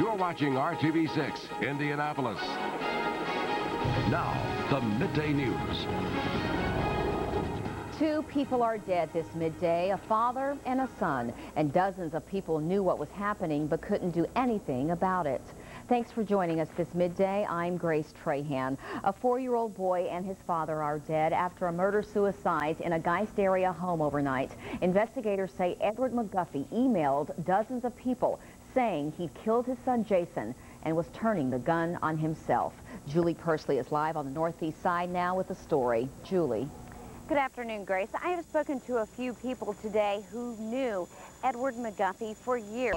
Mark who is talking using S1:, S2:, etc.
S1: You're watching RTV6, Indianapolis. Now, the Midday News.
S2: Two people are dead this midday, a father and a son, and dozens of people knew what was happening but couldn't do anything about it. Thanks for joining us this midday. I'm Grace Trahan. A four-year-old boy and his father are dead after a murder-suicide in a Geist area home overnight. Investigators say Edward McGuffey emailed dozens of people saying he'd killed his son Jason and was turning the gun on himself. Julie Persley is live on the northeast side now with the story. Julie.
S3: Good afternoon, Grace. I have spoken to a few people today who knew Edward McGuffey for years.